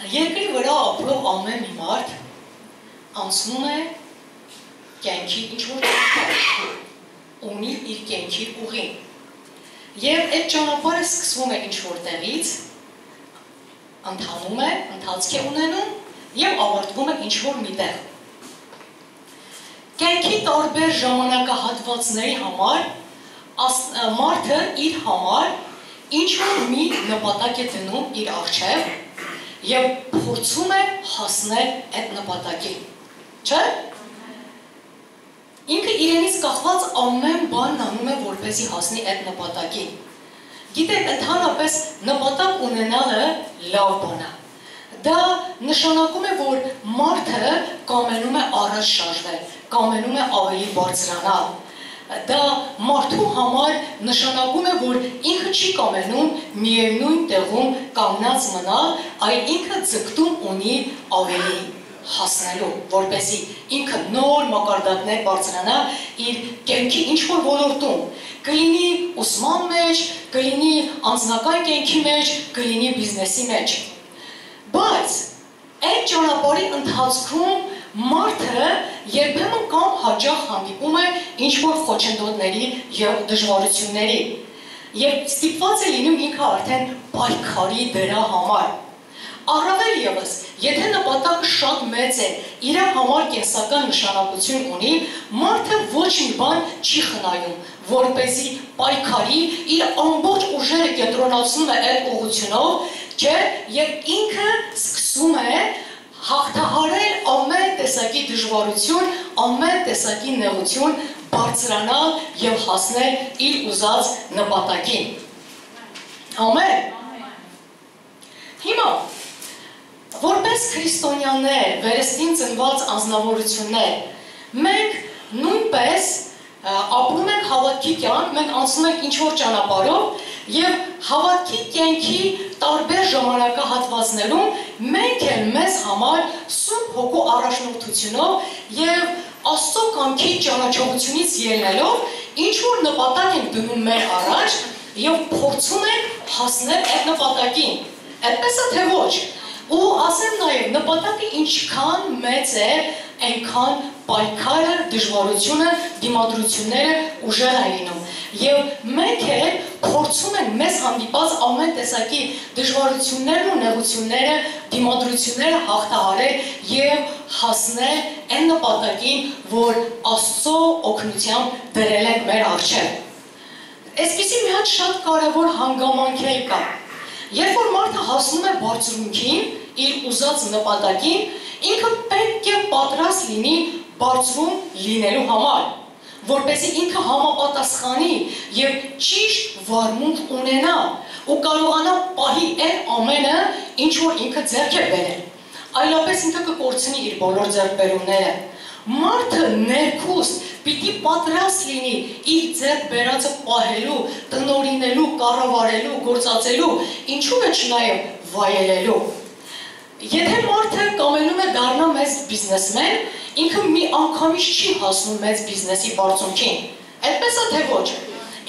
Երկրի վրա ապրող ամեն մի մարդ անցնում է կյանքի ինչ որ ունի իր կյանքի ուղին։ Եվ այդ ճանապարհը սկսվում է ինչ որտեղից, ընթանում է, ընթացք է ունենում եւ ավարտվում է ինչ որ միտեղ։ Կյանքի տարբեր ժամանակահատվածների համար մարդը իր համար ինչ որ մի նպատակ է դնում իր առջև եւ փորձում է հասնել այդ նպատակին։ Չէ՞։ Ինքը իրենից կախված ամեն բան անում է, որպեսզի հասնի այդ նպատակին։ Գիտեք, ընդհանրապես նպատակ ունենալը լավ բան է։ Դա նշանակում է, որ մարդը կամենում է առաջ շարժվել, կամենում է ավելի բարձրանալ դա մարդու համար նշանակում է, որ ինքը չի կամենում միևնույն տեղում կանգնած մնալ, այլ ինքը ձգտում ունի ավելի հասնելու, որպեսի ինքը նոր մակարդակներ բարձրանա իր կյանքի ինչ որ ոլորտում, կլինի ուսման մեջ, կլինի անձնական կյանքի մեջ, կլինի բիզնեսի մեջ։ Բայց այդ ճանապարհի ընթացքում մարդը երբեմն կամ հաջող հանդիպում է ինչ որ խոչընդոտների եւ դժվարությունների եւ ստիպված է լինում ինքը արդեն պայքարի դրա համար Առավել եւս, եթե նպատակը շատ մեծ է, իր համար կենսական նշանակություն ունի, մարդը ոչ մի բան չի խնայում, որ เป զի պայքարի իր ամբողջ ուժերը կենտրոնացնում է այդ ուղությունով, չէ, եւ ինքը սկսում է հաղթահարել ամեն տեսակի դժվարություն, ամեն տեսակի նեղություն, բարձրանալ եւ հասնել իր ուզած նպատակին։ Ամեն։ Հիմա որպես քրիստոնյաներ, վերստին ծնված անznավորություններ, մենք նույնպես ապրում ենք հավատքի կյանք, մենք անցնում ենք ինչ որ ճանապարհով եւ հավատքի կյանքի տարբեր ժամանակահատվածներում մենք էլ մեզ համար սուրբ հոգու առաջնորդությունով եւ Աստծո կամքի ճանաչողությունից ելնելով ինչ որ նպատակ ենք դնում մեր առաջ եւ փորձում ենք հասնել այդ նպատակին։ Այդպես է թե ոչ։ Ու ասեմ նաև նպատակը ինչքան մեծ է, այնքան պայքարը, դժվարությունը, դիմադրությունները ուժեղ է լինում։ Եվ մենք էլ փորձում ենք մեզ հանդիպած ամեն տեսակի դժվարություններն ու նեղությունները, դիմադրությունները հաղթահարել եւ հասնել այն նպատակին, որ Աստծո օգնությամբ դրել ենք մեր առջև։ Այսպեսի մի հատ շատ կարևոր հանգամանքեր կա։ Երբ որ մարդը հասնում է բարձրունքին, իր ուզած նպատակին, ինքը պետք է պատրաստ լինի բարձրում լինելու համար, որպեսզի ինքը համապատասխանի եւ ճիշտ վարմունք ունենա ու կարողանա պահի այդ ամենը, ինչ որ ինքը ձեռք է բերել։ Այլապես ինքը կկորցնի իր բոլոր ձեռքբերումները։ Մարդը ներքուստ պիտի պատրաստ լինի իր ձեռք բերածը պահելու, տնորինելու, կառավարելու, գործածելու, ինչու է չնայել վայելելու։ Եթե մարդը կամենում է դառնա մեծ բիզնեսմեն, ինքը մի անգամից չի հասնում մեծ բիզնեսի բարձունքին։ Այդպես է թե ոչ։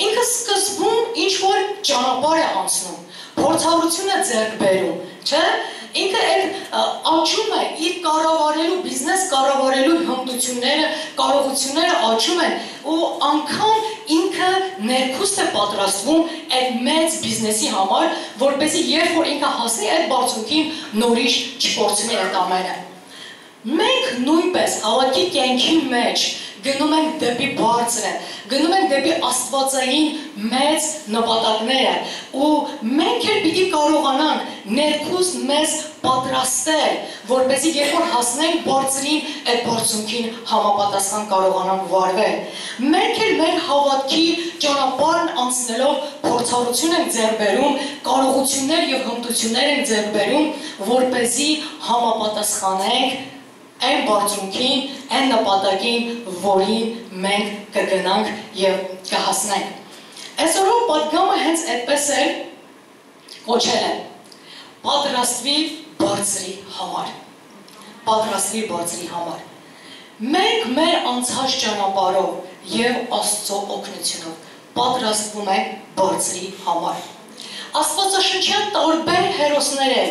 Ինքը սկզբում ինչ որ ճանապարհ է անցնում, փորձառություն է ձեռք բերում, չէ՞։ Ինքը էլ աճում է իր կառավարելու, բիզնես կառավարելու հմտությունները, կարողությունները աճում են ու անգամ ինքը ներքուստ է պատրաստվում այդ մեծ բիզնեսի համար, որպեսզի երբ որ ինքը հասնի այդ բարձունքին, նորից չփորձի այդ ամենը։ Մենք նույնպես հավատքի կյանքի մեջ գնում ենք դեպի բարձրը, գնում ենք դեպի աստվածային մեծ նպատակները ու մենք էլ պիտի կարողանանք ներքուս մեզ պատրաստել, որպեսզի երբ որ հասնենք բարձրին, այդ բարձունքին համապատասխան կարողանանք վարվել։ Մենք էլ մեր հավատքի ճանապարհն անցնելով փորձառություն ենք ձեռք բերում, կարողություններ եւ հմտություններ ենք ձեռք բերում, որպեսզի համապատասխանենք այն բարձունքին, այն նպատակին, որին մենք կգնանք եւ կհասնենք։ Այսօրով պատգամը հենց այդպես է կոչել է։ Պատրաստվի բարձրի համար։ Պատրաստվի բարձրի համար։ Մենք մեր անցած ճանապարհով եւ Աստծո օգնությամբ պատրաստվում ենք բարձրի համար։ Աստվածաշնչյան տարբեր հերոսները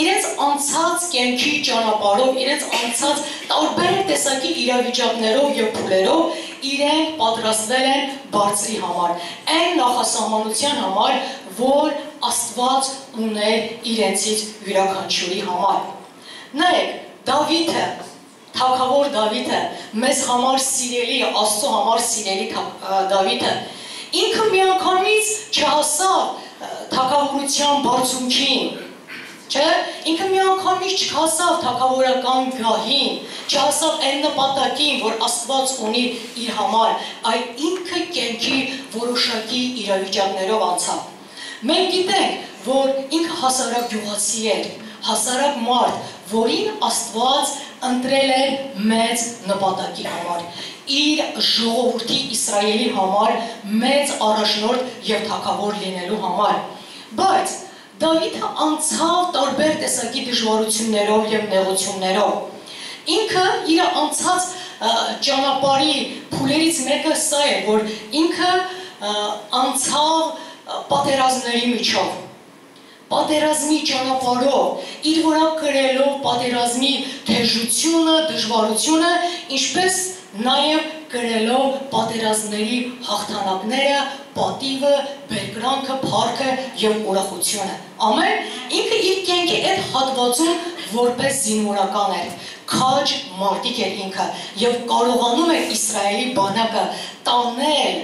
իրենց անցած կյանքի ճանապարհով, իրենց անցած տարբեր տեսակի իրավիճակներով եւ փուլերով իրենք պատրաստվել են բարձրի համար, այն նախասահմանության համար, որ Աստված ուներ իրենցից յուրաքանչյուրի համար։ Նայեք, Դավիթը Թագավոր Դավիթը, մեզ համար սիրելի, Աստծո համար սիրելի Դավիթը, ինքը միանգամից չհասավ թագավորության բարձունքին, չէ, ինքը միանգամից չհասավ թագավորական գահին, չհասավ այն նպատակին, որ Աստված ունի իր համար, այլ ինքը կենքի որոշակի իրավիճակներով անցավ։ Մենք գիտենք, որ ինքը հասարակ գյուղացի էր, հասարակ մարդ, որին Աստված ընտրել էր մեծ նպատակի համար իր ժողովրդի Իսրայելի համար մեծ առաջնորդ եւ թակավոր լինելու համար բայց Դավիթը անցավ տարբեր տեսակի դժվարություններով եւ նեղություններով ինքը իր անցած ճանապարհի փուլերից մեկը սա է որ ինքը անցավ պատերազմների միջով պատերազմի ճանապարհով, իր վրա կրելով պատերազմի թեժությունը, դժվարությունը, ինչպես նաև կրելով պատերազմների հաղթանակները, պատիվը, բերկրանքը, փառքը եւ ուրախությունը։ Ամեն ինքը իր կյանքի այդ հատվածում որպես զինվորական էր, քաջ մարդիկ էր ինքը եւ կարողանում էր Իսրայելի բանակը տանել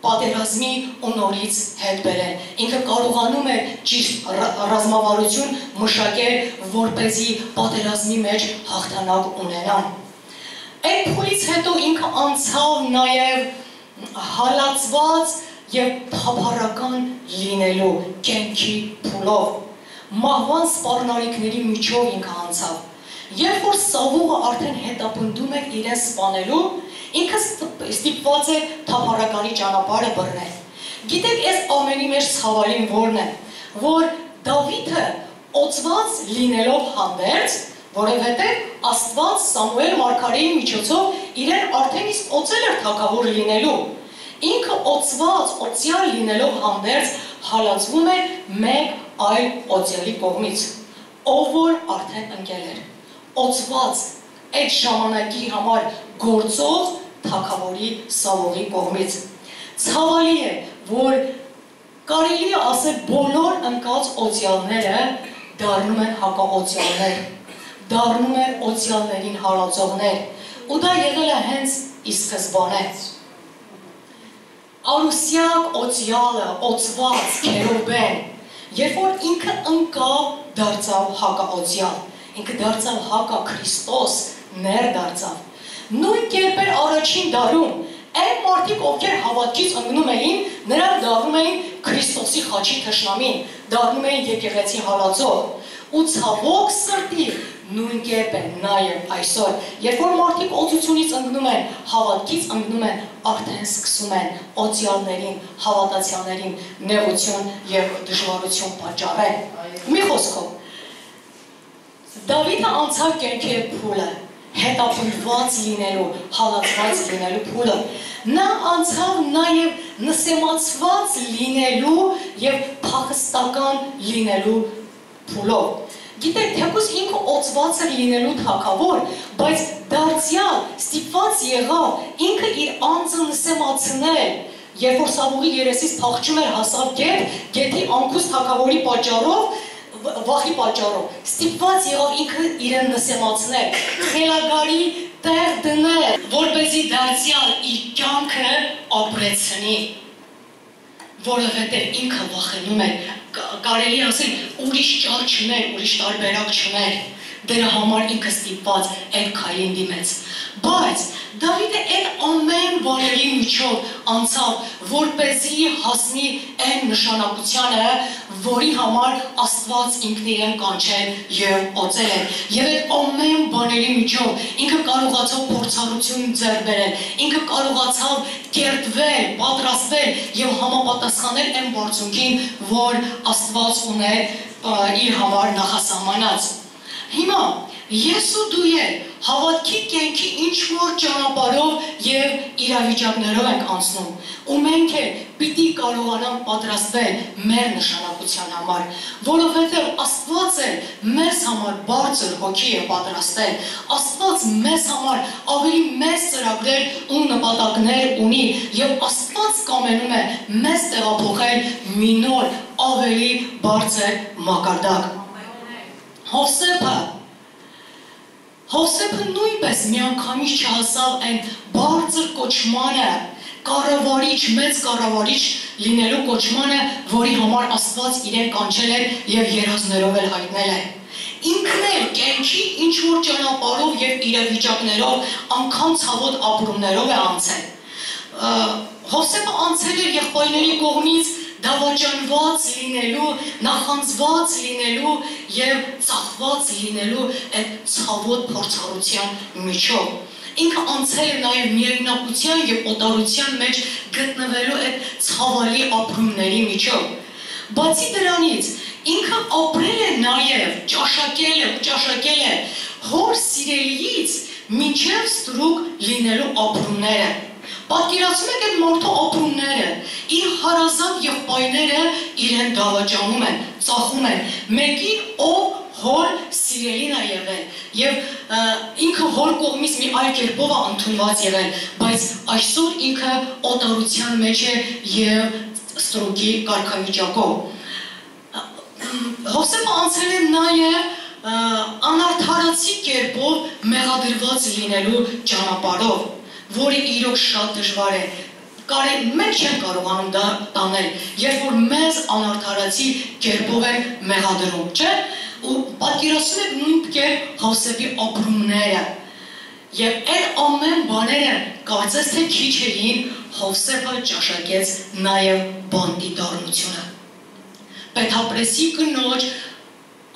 պատերազմի ու նորից հետ բերեն։ Ինքը կարողանում է ճիշտ ռազմավարություն մշակել, որ เป զի պատերազմի մեջ հաղթանակ ունենան։ Այդ փուլից հետո ինքը անցավ նաև հալածված եւ թափառական լինելու կենքի փուլով։ Մահվան սպառնալիքների միջով ինքը անցավ։ Երբ որ Սավուղը արդեն հետապնդում է իրեն սպանելու, ինքը ստիպված է թափառականի ճանապարհը բռնել։ Գիտեք, այս ամենի մեջ ցավալին որն է, որ Դավիթը օծված լինելով հանդերձ, որովհետև Աստված Սամուել Մարգարեի միջոցով իրեն արդեն իսկ օծել էր թակավոր լինելու։ Ինքը օծված, օծյալ լինելով հանդերձ հալածվում է մեկ այլ օծյալի կողմից, ով որ արդեն ընկել էր։ Օծված այդ ժամանակի համար գործող թակավորի Սավողի կողմից։ Ցավալի է, որ կարելի է ասել բոլոր ընկած օցիալները դառնում են հակաօցիալներ, դառնում են օցիալներին հարածողներ, ու դա եղել է հենց ի սկզբանե։ Արուսյակ օցիալը, օծված, քերոբեն, երբ որ ինքը ընկավ դարձավ հակաօցիալ, ինքը դարձավ հակա Քրիստոս, ներ դարձավ Նույն կերպեր առաջին դարում այն մարդիկ, ովքեր հավատքից ընկնում էին, նրանք դառնում էին Քրիստոսի խաչի թշնամին, դառնում էին եկեղեցի հալածող։ Ու ցավոք սրտի նույն կերպ է նաև այսօր, երբ որ մարդիկ օծությունից ընկնում են, հավատքից ընկնում են, արդեն սկսում են օծյալներին, հավատացյալներին նեղություն եւ դժվարություն պատճառել։ Մի խոսքով Դավիթը անցավ կյանքի փուլը, հետապնդված լինելու, հալածված լինելու փուլը։ Նա անցավ նաև նսեմացված լինելու եւ փախստական լինելու փուլով։ Գիտեք, թեկուզ ինքը օծված էր լինելու թակավոր, բայց դարձյալ ստիպված եղավ ինքը իր անձը նսեմացնել, երբ որ Սամուղի երեսից փախչում էր հասավ գետ, գետի անքուս թակավորի պատճառով վախի պատճառով ստիպված եղավ ինքը իրեն նսեմացնել, խելագարի տեղ դնել, որպեսի դարձյալ իր կյանքը ապրեցնի, որովհետև ինքը վախենում է, կարելի ասել ուրիշ ճար չներ, ուրիշ տարբերակ չներ, դրա համար ինքը ստիպված այդ քայլին դիմեց։ Բայց Դավիթը այդ ամեն բաների միջով անցավ, որպեսզի հասնի այն նշանակությանը, որի համար Աստված ինքն իրեն կանչել եւ օծել է։ Եվ այդ ամեն բաների միջով ինքը կարողացավ փորձառություն ձեռք բերել, ինքը կարողացավ կերտվել, պատրաստվել եւ համապատասխանել այն բարձունքին, որ Աստված ուներ իր համար նախասահմանած։ Հիմա Ես ու դու եք հավատքի կենքի ինչ որ ճանապարհով եւ իրավիճակներով ենք անցնում ու մենք էլ պիտի կարողանանք պատրաստվել մեր նշանակության համար, որովհետև Աստված է մեզ համար բարձր հոգի է պատրաստել։ Աստված մեզ համար ավելի մեծ ծրագրեր ու նպատակներ ունի եւ Աստված կամենում է մեզ տեղափոխել մի նոր ավելի բարձր մակարդակ։ Հովսեփը Հովսեփը նույնպես միանգամից չհասավ այն բարձր կոչմանը, կառավարիչ, մեծ կառավարիչ լինելու կոչմանը, որի համար Աստված իրեն կանչել էր եւ երազներով էլ հայտնել է։ Ինքն էլ կյանքի ինչ որ ճանապարհով եւ իրավիճակներով անգամ ցավոտ ապրումներով է անցել։ Հովսեփը անցել էր եղբայրների կողմից դավաճանված լինելու, նախանձված լինելու եւ ծախված լինելու այդ ցավոտ փորձառության միջով։ Ինքը անցել է նաև միայնակության եւ օտարության մեջ գտնվելու այդ ցավալի ապրումների միջով։ Բացի դրանից, ինքը ապրել է նաև, ճաշակել է, ճաշակել է հոր սիրելիից մինչև ստրուկ լինելու ապրումները Պատկերացնում եք այդ մարդու ապրումները, իր հարազատ եղբայրները իրեն դավաճանում են, ծախում են։ Մեկին ով հոր սիրելին է եղել եւ ինքը հոր կողմից մի այլ կերպով է ընդունված եղել, բայց այսօր ինքը օտարության մեջ է եւ ստրուկի կարգավիճակով։ Հոսեփը անցել է նաեւ անարթարացի կերպով մեղադրված լինելու ճանապարհով որը իրոք շատ դժվար է կարի մենք չենք կարողանում դա տանել, երբ որ մեզ անարդարացի կերպով են մեղադրում, չէ՞։ Ու պատկերացնում եք նույն կերպ Հովսեփի ապրումները։ Եվ այդ ամեն բաները կարծես թե քիչ էին Հովսեփը ճաշակեց նաև բանտի դառնությունը։ Պետհապրեսի կնոջ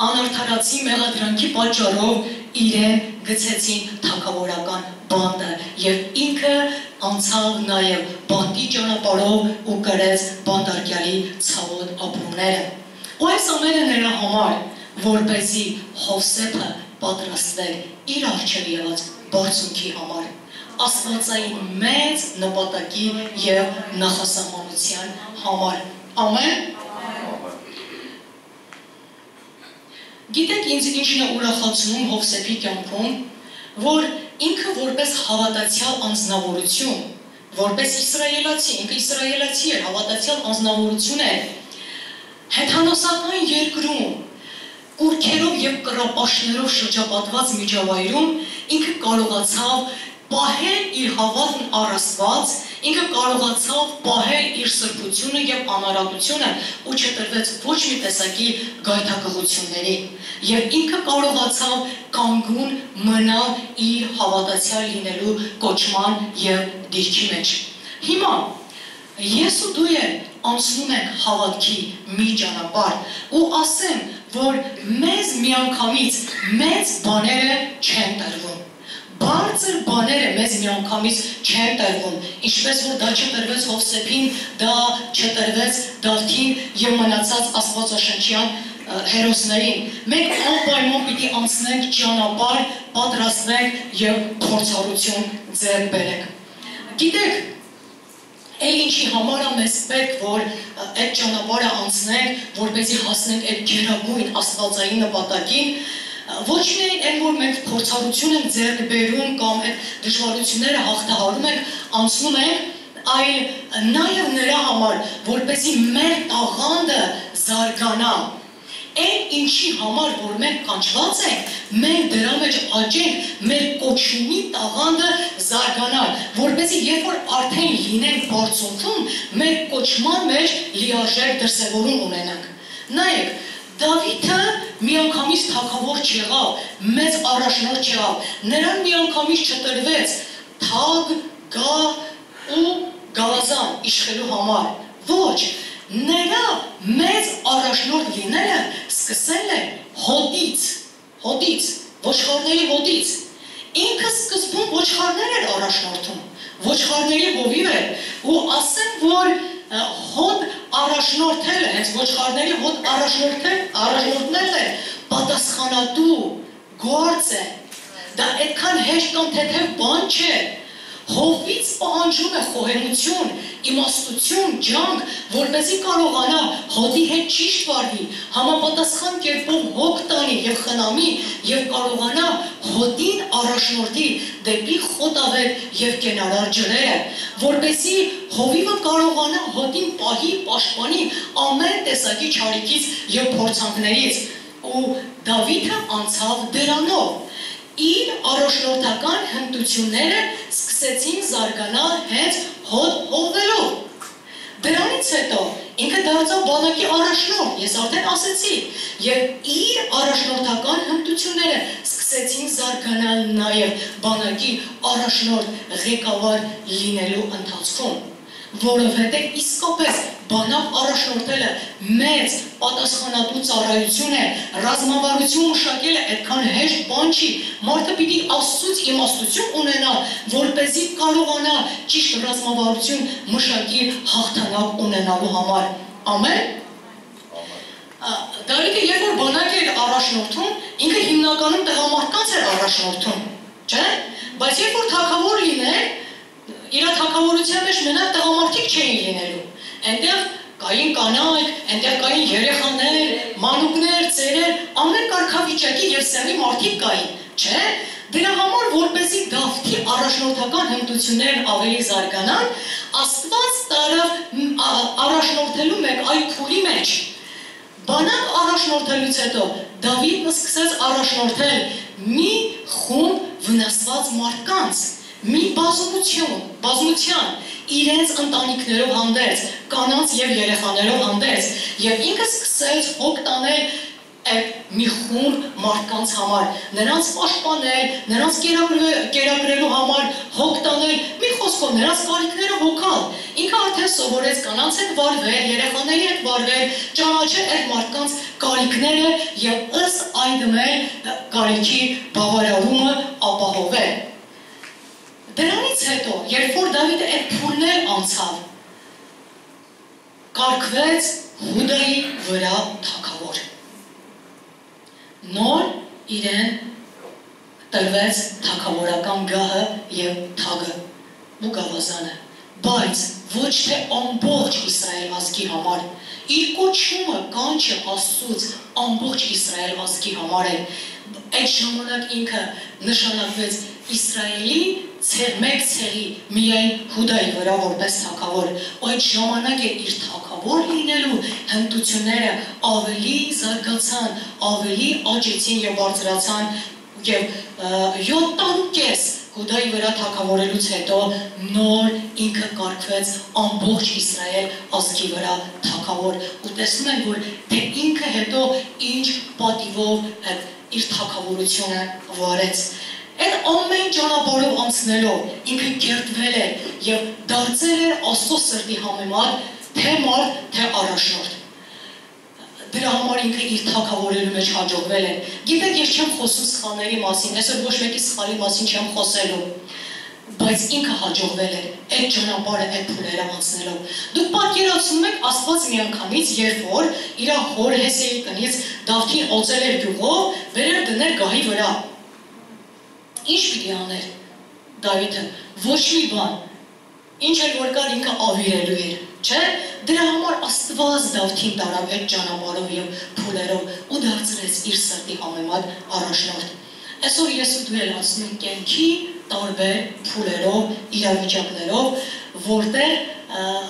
անարդարացի մեղադրանքի պատճառով իրեն գցեցին թակավորական բանտը եւ ինքը անցավ նաեւ բանտի ճանապարհով ու կրեց բանտարկյալի ցավոտ ապրումները։ Ու այս ամենը նրա համար, որպեսի Հովսեփը պատրաստվել իր արժեր եղած բարձունքի համար աստվածային մեծ նպատակի եւ նախասահմանության համար։ Ամեն Գիտեք ինձ ինչն է ուրախացնում Հովսեփի կյանքում, որ ինքը որպես հավատացյալ անձնավորություն, որպես իսրայելացի, ինքը իսրայելացի էր, հավատացյալ անձնավորություն է, հեթանոսական երկրում, կուրքերով եւ կռապաշներով շրջապատված միջավայրում ինքը կարողացավ պահել իր հավատն առաստված, ինքը կարողացավ պահել իր սրբությունը եւ անարատությունը ու չտրվեց ոչ մի տեսակի գայթակղությունների եւ ինքը կարողացավ կանգուն մնալ իր հավատացյալ լինելու կոչման եւ դիրքի մեջ հիմա ես ու դու եք անցնում ենք հավատքի մի ճանապարհ ու ասեմ որ մեզ միանգամից մեծ բաները չեն տրվում բարձր բաները մեզ միանգամից չեն տրվում, ինչպես որ դա չտրվեց Հովսեփին, դա չտրվեց Դավթին եւ մնացած Աստվածաշնչյան հերոսներին։ Մենք անպայման պիտի անցնենք ճանապարհ, պատրաստենք եւ փորձառություն ձեռք բերենք։ Գիտեք, Էլ ինչի համար է մեզ պետք, որ այդ ճանապարհը անցնենք, որպեսզի հասնենք այդ գերագույն աստվածային նպատակին, ոչ միայն այն որ մենք փորձառություն ենք ձեռք բերում կամ այդ դժվարությունները հաղթահարում ենք, անցնում ենք, այլ նաև նրա համար, որպեսի մեր տաղանդը զարգանա, Այն ինչի համար, որ մենք կանչված ենք, մենք դրա մեջ աճենք, մեր կոչումի տաղանդը զարգանալ, որպեսզի երբ որ արդեն լինենք բարձունքում, մեր կոչման մեջ լիարժեք դրսևորում ունենանք։ Նայեք, Դավիթը միանգամից թակավոր չեղավ, մեծ առաջնորդ չեղավ։ Նրան միանգամից չտրվեց թագ, գա ու գազան իշխելու համար։ Ոչ, նրա մեծ առաջնորդ լինելը սկսել է հոտից, հոտից, ոչխարների հոտից։ Ինքը սկզբում ոչխարներ էր առաջնորդում, ոչխարների հովիվ էր, ու ասեմ, որ հոտ առաջնորդելը, հենց ոչխարների հոտ առաջնորդել, առաջնորդներն են պատասխանատու գործ է։ Դա այդքան հեշտ կամ թեթև բան չէ։ Հովից պահանջում է խոհեմություն, իմաստություն, ջանք, որպեսզի կարողանա հոտի հետ ճիշտ վարվի, համապատասխան կերպով հոգ տանի եւ խնամի եւ կարողանա հոտին առաջնորդի դեպի խոտավեր եւ կենարար ջրերը, որպեսզի հովիվը կարողանա հոտին պահի, պաշտպանի ամեն տեսակի ճարիքից եւ փորձանքներից ու Դավիթը անցավ դրանով իր առաջնորդական հմտությունները սկսեցին զարգանալ հենց հոտ հողվելով։ Դրանից հետո ինքը դարձավ բանակի առաջնորդ, ես արդեն ասեցի, եւ իր առաջնորդական հմտությունները սկսեցին զարգանալ նաեւ բանակի առաջնորդ ղեկավար լինելու ընթացքում որովհետև իսկապես բանավ առաջնորդելը մեծ պատասխանատու ծառայություն է, ռազմավարություն մշակելը այդքան հեշտ բան չի։ Մարդը պիտի Աստծուց իմաստություն ունենա, որ เป զի կարողանա ճիշտ ռազմավարություն մշակի հաղթանակ ունենալու համար։ Ամեն։ Դավիթը երբ որ բանակ էր առաջնորդում, ինքը հիմնականում տղամարդկանց էր առաջնորդում, չէ՞։ Բայց երբ որ թակավոր լիներ, իր թակավորության մեջ մենակ տղամարդիկ չէին լինելու։ Այնտեղ կային կանայք, այնտեղ կային երեխաներ, մանուկներ, ծերեր, ամեն կարգավիճակի եւ սեռի մարդիկ կային, չէ՞։ Դրա համար որպեսի Դավթի առաջնորդական հմտություններն ավելի զարգանան, Աստված տարավ առաջնորդելու մեկ այլ փուլի մեջ։ Բանակ առաջնորդելուց հետո Դավիթը սկսեց առաջնորդել մի խումբ վնասված մարդկանց մի բազմություն, բազմության իրենց ընտանիքներով հանդերձ, կանանց եւ երեխաներով հանդերձ եւ ինքը սկսեց հոգ տանել այդ մի խումբ մարդկանց համար, նրանց պաշտպանել, նրանց կերակրելու համար հոգ տանել, մի խոսքով նրանց կարիքները հոգալ։ Ինքը արդեն սովորեց կանանց հետ վարվել, երեխաների հետ վարվել, ճանաչել այդ մարդկանց կարիքները եւ ըստ այդմել կարիքի բավարարումը ապահովել։ Դրանից հետո, երբ որ Դավիթը այդ փուլներ անցավ, կարգվեց Հուդայի վրա թակավոր։ Նոր իրեն տրվեց թակավորական գահը եւ թագը ու գավազանը, բայց ոչ թե ամբողջ Իսրայել ազգի համար, իր կոչումը կանչը Աստծուց ամբողջ Իսրայել ազգի համար է։ Այդ ժամանակ ինքը նշանակվեց Իսրայելի ցեր մեկ ցերի միայն Հուդայի վրա որպես թակավոր, այդ ժամանակ է իր թակավոր լինելու հմտությունները ավելի զարգացան, ավելի աճեցին եւ բարձրացան եւ 7 տարուկես Հուդայի վրա թակավորելուց հետո նոր ինքը կարգվեց ամբողջ Իսրայել ազգի վրա թակավոր ու տեսնում ենք որ թե ինքը հետո ինչ պատիվով իր թակավորությունը վարեց ամեն ճանապարհով անցնելով ինքը կերտվել է եւ դարձել է Աստծո սրտի համեմատ թե մարդ, թե առաջնորդ։ Դրա համար ինքը իր թակավորելու մեջ հաջողվել է։ Գիտեք, ես չեմ խոսում սխալների մասին, այսօր ոչ մեկի սխալի մասին չեմ խոսելու բայց ինքը հաջողվել է այդ ճանապարհը այդ փուլերը անցնելով։ Դուք պատկերացնում եք Աստված միանգամից, երբ որ իր հոր Հեսեի տնից Դավթին օծել էր գյուղով, վերեր դներ գահի վրա Ինչ պիտի աներ Դավիթը։ Ոչ մի բան։ Ինչ էր որ կար ինքը ավիրելու էր, չէ՞։ Դրա համար Աստված Դավթին տարավ այդ ճանապարհով եւ փուլերով ու դարձրեց իր սրտի համեմատ առաջնորդ։ Այսօր ես ու դու էլ ասում ենք կյանքի տարբեր փուլերով, իրավիճակներով, որտեղ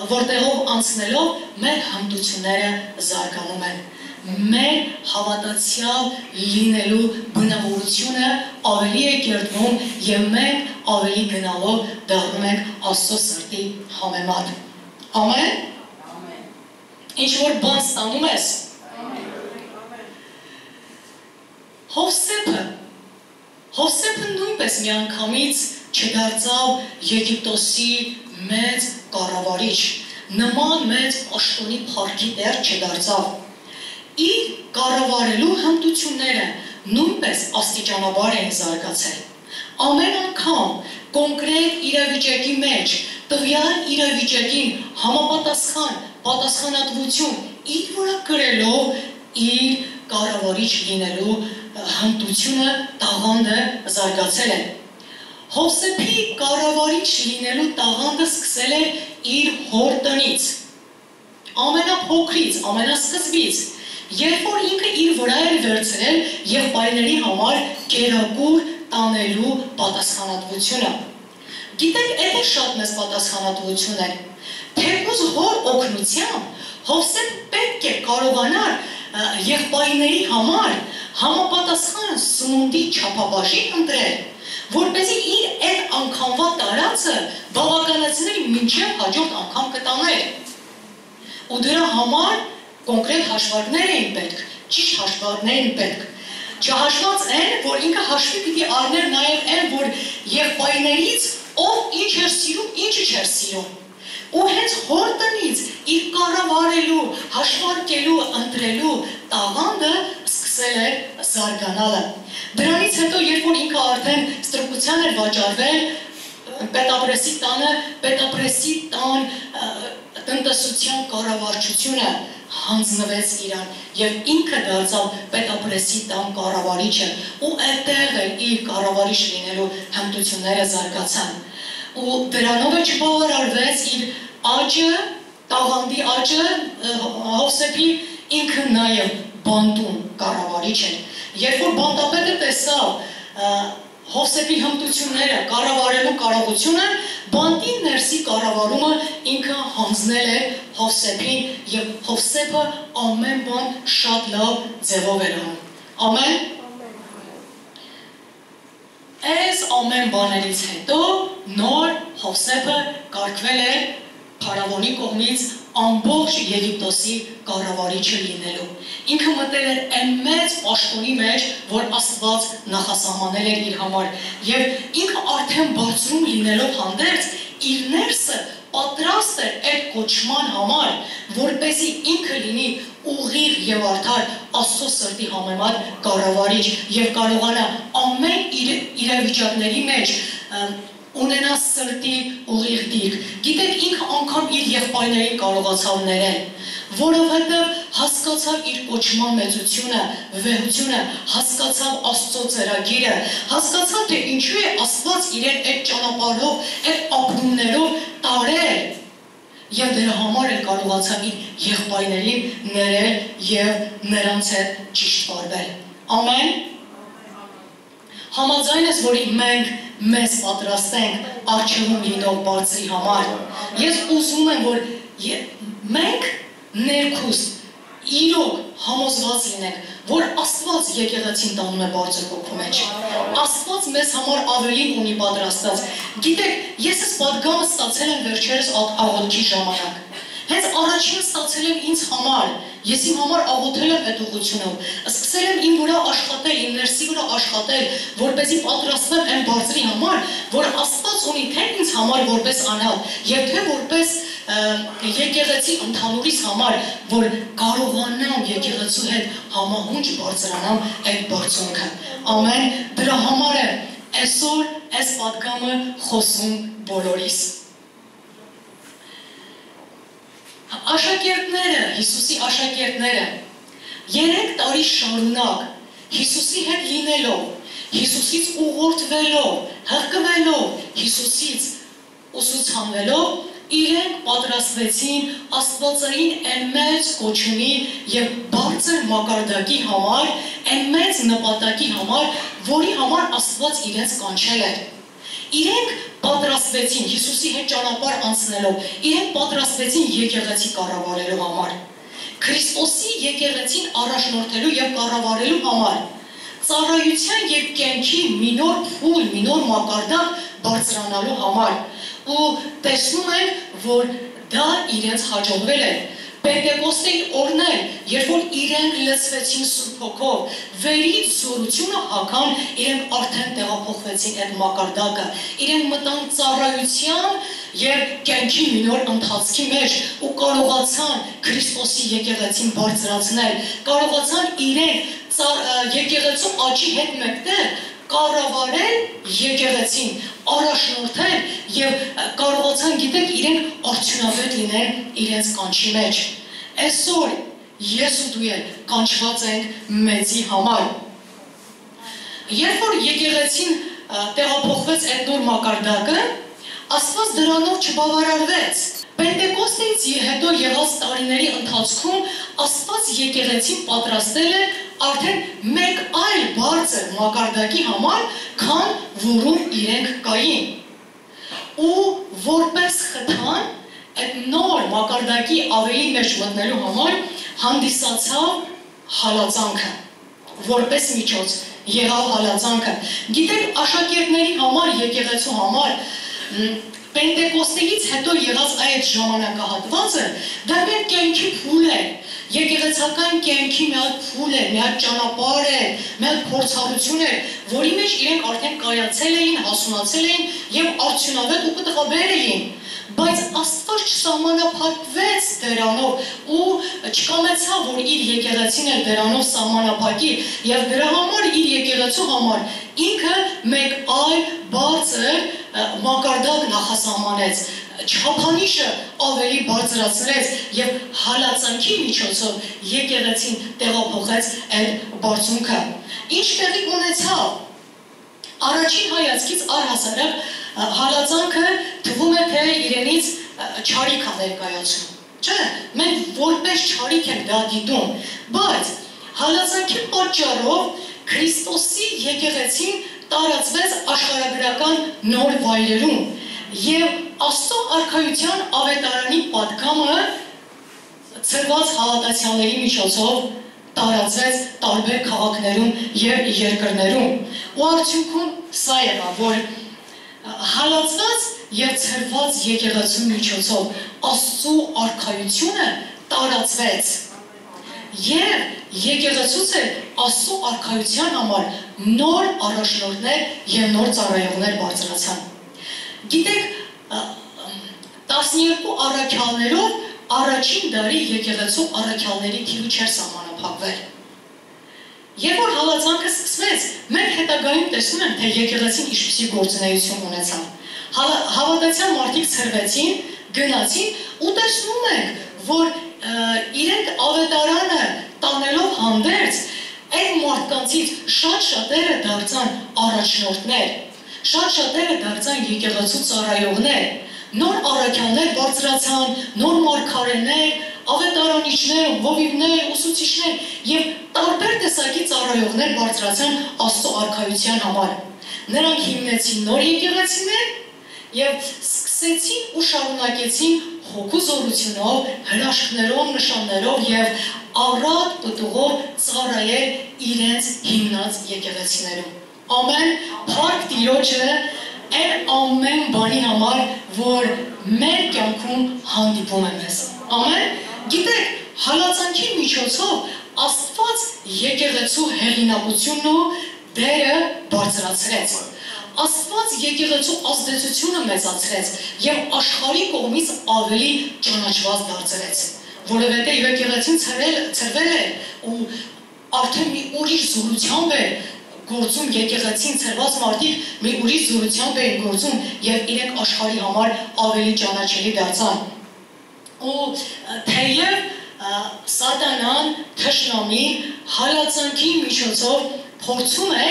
որտեղով անցնելով մեր հմտությունները զարգանում են մեր հավատացյալ լինելու բնավորությունը ավելի է կերտվում եւ մենք ավելի գնալով դառնում ենք Աստծո սրտի համեմատ։ Ամեն։ Ամեն։ Ինչ որ բան ստանում ես։ Հովսեփը Հովսեփը նույնպես միանգամից չդարձավ Եգիպտոսի մեծ կառավարիչ, նման մեծ աշտոնի փառքի տեր չդարձավ իր կառավարելու հմտությունները նույնպես աստիճանաբար են զարգացել։ Ամեն անգամ կոնկրետ իրավիճակի մեջ տվյալ իրավիճակին համապատասխան պատասխանատվություն իր վրա կրելով իր կառավարիչ լինելու հմտությունը տաղանդը զարգացել է։ Հովսեփի կառավարիչ լինելու տաղանդը սկսել է իր հոր տնից։ Ամենափոքրից, ամենասկզբից, երբ որ ինքը իր վրա էր վերցրել եղբայրների համար կերակուր տանելու պատասխանատվությունը։ Գիտեք, այդ է շատ մեծ պատասխանատվություն է։ Թեկուզ հոր օգնությամբ Հովսեփ պետք է կարողանար եղբայրների համար համապատասխան սնունդի չափաբաժին ընտրել, որպեսզի իր այդ անգամվա տարածը բավականացնել մինչև հաջորդ անգամ կտաներ։ Ու դրա համար կոնկրետ հաշվարկներ էին պետք, ճիշտ հաշվարկներ էին պետք։ Չհաշված են, որ ինքը հաշվի պիտի առներ նաև այն, որ եղբայրներից ով ինչ էր սիրում, ինչը չէր սիրում ու հենց հոր տնից իր կառավարելու, հաշվարկելու, ընտրելու տաղանդը սկսել էր զարգանալը։ Դրանից հետո, երբ որ ինքը արդեն ստրուկության էր վաճառվել, պետապրեսի տանը, պետապրեսի տան տնտեսության կառավարչությունը հանձնվեց իրան եւ ինքը դարձավ պետապրեսի տան կառավարիչը ու այդտեղ էլ իր կառավարիչ լինելու հմտությունները զարգացան ու դրանով է չբավարարվեց իր աճը, տաղանդի աճը Հովսեփի ինքը նաև բանտում կառավարիչ է։ Երբ որ բանտապետը տեսավ Հովսեփի հմտությունները կառավարելու կարողությունը, բանտի ներսի կառավարումը ինքը հանձնել է Հովսեփին եւ Հովսեփը ամեն բան շատ լավ ձևով էր անում։ Ամեն Այս ամեն բաներից հետո նոր Հովսեփը կարգվել է Փարավոնի կողմից ամբողջ Եգիպտոսի կառավարիչը լինելու։ Ինքը մտել էր այն մեծ պաշտոնի մեջ, որ Աստված նախասահմանել էր իր համար, եւ ինքը արդեն բարձրում լինելով հանդերձ իր ներսը պատրաստ էր այդ կոչման համար, որպեսի ինքը լինի ուղիղ եւ արդար Աստծո սրտի համեմատ կառավարիչ եւ կարողանա ամեն իր իրավիճակների մեջ ունենա սրտի ուղիղ դիրք։ Գիտեք, ինքը անգամ իր եղբայրներին կարողացավ ներել, որովհետև հասկացավ իր կոչման մեծությունը, վեհությունը, հասկացավ Աստծո ծերագիրը, հասկացավ թե ինչու է Աստված իրեն այդ ճանապարհով, այդ ապրումներով տարել եւ դրա համար էլ կարողացավ իր եղբայրներին ներել եւ նրանց հետ ճիշտ վարվել։ Ամեն։ Համաձայն ես, որ մենք մեզ պատրաստենք արժևում լինող բարձրի համար։ Ես ուզում եմ, որ մենք ներքուս իրոք համոզված լինենք, որ Աստված եկեղեցին տանում է բարձր ոգու մեջ։ Աստված մեզ համար ավելին ունի պատրաստած։ Գիտեք, ես ես պատգամը ստացել եմ վերջերս աղոթքի ժամանակ։ Հենց առաջին ստացել եմ ինձ համար, ես իմ համար աղոթել եմ այդ ուղությունով, սկսել եմ իմ վրա աշխատել, իմ ներսի վրա աշխատել, որպեսզի պատրաստվեմ այն բարձրի համար, որ Աստված ունի թե ինձ համար որպես անհատ, եւ թե որպես եկեղեցի ընդհանուրից համար, որ կարողանամ եկեղեցու հետ համահունչ բարձրանամ այդ բարձունքը։ Ամեն դրա համար է այսօր այս պատգամը խոսում բոլորիս։ Աշակերտները, Հիսուսի աշակերտները 3 տարի շարունակ Հիսուսի հետ լինելով, Հիսուսից ուղղորդվելով, հղկվելով, Հիսուսից ուսուցանվելով, իրենք պատրաստվեցին Աստվածային այն մեծ կոչումի եւ բարձր մակարդակի համար, այն մեծ նպատակի համար, որի համար Աստված իրենց կանչել էր։ Իրենք պատրաստվեցին Հիսուսի հետ ճանապարհ անցնելով, իրենք պատրաստվեցին եկեղեցի կառավարելու համար։ Քրիստոսի եկեղեցին առաջնորդելու եւ կառավարելու համար ծառայության եւ կյանքի մինոր փուլ, մինոր մակարդակ բարձրանալու համար։ Ու տեսնում ենք, որ դա իրենց հաջողվել է Պենտեկոստեի օրներ, երբ որ իրենք լցվեցին Սուրբ Հոգով, վերից զորությունը հական, իրենք արդեն տեղափոխվեցին այդ մակարդակը, իրենք մտան ծառայության եւ կյանքի մի նոր ընթացքի մեջ ու կարողացան Քրիստոսի եկեղեցին բարձրացնել, կարողացան իրենք եկեղեցու աճի հետ մեկտեղ կառավարել եկեղեցին, առաջնորդել եւ կարողացան գիտեք իրենք արդյունավետ լինեն իրենց կանչի մեջ։ Այսօր ես ու դու էլ կանչված ենք մեծի համար։ Երբ որ եկեղեցին տեղափոխվեց այդ նոր մակարդակը, Աստված դրանով չբավարարվեց։ Պենտեկոստից հետո եղած տարիների ընթացքում Աստված եկեղեցին պատրաստել է արդեն մեկ այլ բարձր մակարդակի համար, քան որում իրենք կային։ Ու որպես խթան այդ նոր մակարդակի ավելի մեջ մտնելու համար հանդիսացավ հալածանքը որպես միջոց եղավ հալածանքը։ Գիտեք, աշակերտների համար, եկեղեցու համար Պենտեկոստեից հետո եղած այդ ժամանակահատվածը դա մեր կյանքի փուլ է։ Եկեղեցական կյանքի մի հատ փուլ է, մի հատ ճանապարհ է, մի հատ փորձառություն է, որի մեջ իրենք արդեն կայացել էին, հասունացել էին եւ արդյունավետ ու կտղաբեր էին բայց Աստված չսահմանափակվեց դրանով ու չկամեցավ, որ իր եկեղեցին էլ դրանով սահմանափակի եւ դրա համար իր եկեղեցու համար ինքը մեկ այլ բարձր մակարդակ նախասահմանեց չափանիշը ավելի բարձրացրեց եւ հալածանքի միջոցով եկեղեցին տեղափոխեց այդ բարձունքը ինչ տեղի ունեցավ առաջին հայացքից առհասարակ հալածանքը թվում է թե իրենից չարիք է ներկայացնում։ Չէ, մենք որպես չարիք ենք դա դիտում, բայց հալածանքի պատճառով Քրիստոսի եկեղեցին տարածվեց աշխարհագրական նոր վայրերում եւ Աստծո արքայության ավետարանի падգամը ծրված հավատացյալների միջոցով տարածվեց տարբեր քաղաքներում եւ երկրներում։ Ու արդյունքում սա եղավ, որ հալածված եւ ծրված եկեղեցու միջոցով Աստծո արքայությունը տարածվեց։ Եվ եկեղեցուց է Աստծո արքայության համար նոր առաջնորդներ եւ նոր ծառայողներ բարձրացան։ Գիտեք, 12 առաքյալներով առաջին դարի եկեղեցու առաքյալների թիվը չէր սահմանափակվել Երբ որ հալածանքը սկսվեց, մենք հետագայում տեսնում ենք, թե եկեղեցին ինչպիսի գործունեություն ունեցավ։ Հավատացյալ մարդիկ ծրվեցին, գնացին ու տեսնում ենք, որ իրենք ավետարանը տանելով հանդերձ այդ մարդկանցից շատ շատերը դարձան առաջնորդներ, շատ շատերը դարձան եկեղեցու ծառայողներ, նոր առաքյալներ բարձրացան, նոր մարգարեներ, ավետարանիչներ, հովիվներ, ուսուցիչներ եւ տարբեր տեսակի ծառայողներ բարձրացան Աստծո արքայության համար։ Նրանք հիմնեցին նոր եկեղեցիներ եւ սկսեցին ու շարունակեցին հոգու զորությունով, հրաշքներով, նշաններով եւ առատ պտուղով ծառայել իրենց հիմնած եկեղեցիներում։ Ամեն փառք Տիրոջը այն ամեն բանի համար, որ մեր կյանքում հանդիպում է մեզ։ Ամեն Գիտեք, հալածանքի միջոցով Աստված եկեղեցու հեղինակությունն ու դերը բարձրացրեց։ Աստված եկեղեցու ազդեցությունը մեծացրեց եւ աշխարհի կողմից ավելի ճանաչված դարձրեց, որովհետեւ եկեղեցին ծրվել ծրվել է ու արդեն մի ուրիշ զորությամբ է գործում եկեղեցին ծրված մարդիկ մի ուրիշ զորությամբ էին գործում եւ իրենք աշխարհի համար ավելի ճանաչելի դարձան ու թեև սատանան թշնամին հալածանքի միջոցով փորձում է